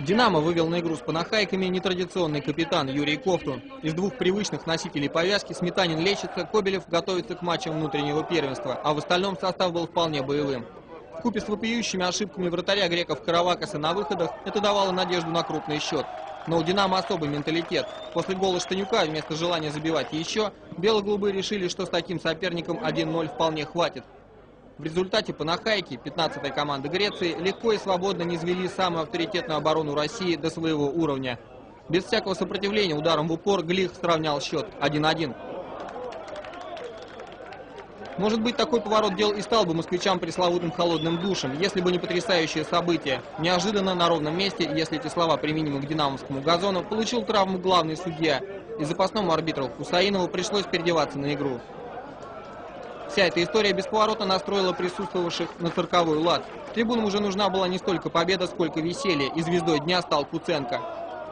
«Динамо» вывел на игру с панахайками нетрадиционный капитан Юрий Кофтун. Из двух привычных носителей повязки Сметанин лечится, Кобелев готовится к матчам внутреннего первенства, а в остальном состав был вполне боевым. Вкупе с вопиющими ошибками вратаря греков Каравакаса на выходах это давало надежду на крупный счет. Но у «Динамо» особый менталитет. После гола Штанюка, вместо желания забивать еще, бело-голубые решили, что с таким соперником 1-0 вполне хватит. В результате Панахайки, 15-й команды Греции, легко и свободно не низвели самую авторитетную оборону России до своего уровня. Без всякого сопротивления ударом в упор Глих сравнял счет 1-1. Может быть, такой поворот дел и стал бы москвичам пресловутым холодным душем, если бы не потрясающее событие. Неожиданно на ровном месте, если эти слова применимы к динамовскому газону, получил травму главный судья. И запасному арбитру Хусаинову пришлось переодеваться на игру. Вся эта история бесповоротно настроила присутствовавших на цирковой лад. Трибунам уже нужна была не столько победа, сколько веселье, и звездой дня стал Куценко.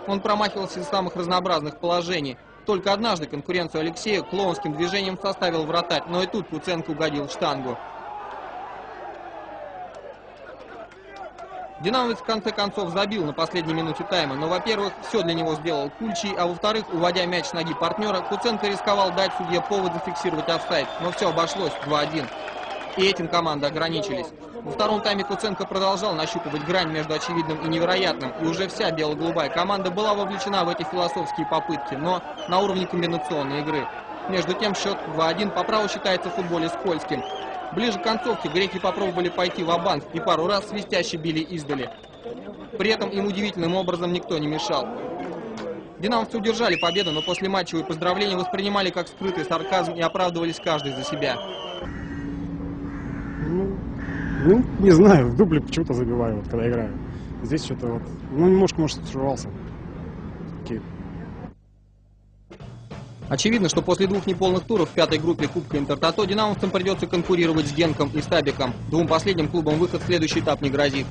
Он промахивался из самых разнообразных положений, только однажды конкуренцию Алексея клоунским движением составил вратарь, но и тут Куценко угодил в штангу. Динамовец в конце концов забил на последней минуте тайма, но, во-первых, все для него сделал Кульчий, а во-вторых, уводя мяч с ноги партнера, Куценко рисковал дать судье повод зафиксировать офсайд, но все обошлось 2-1. И этим команды ограничились. Во втором тайме Куценко продолжал нащупывать грань между очевидным и невероятным, и уже вся бело-голубая команда была вовлечена в эти философские попытки, но на уровне комбинационной игры. Между тем счет 2-1 по праву считается в футболе скользким. Ближе к концовке греки попробовали пойти в банк и пару раз свистяще били издали. При этом им удивительным образом никто не мешал. Динамовцы удержали победу, но после матчевые поздравления воспринимали как скрытый сарказм и оправдывались каждый за себя. Ну, не знаю, в дубле почему-то забиваю, вот, когда играю. Здесь что-то вот, ну, немножко, может, сживался. Такие. Очевидно, что после двух неполных туров в пятой группе Кубка Интертото динамовцам придется конкурировать с Генком и Стабиком. Двум последним клубам выход в следующий этап не грозит.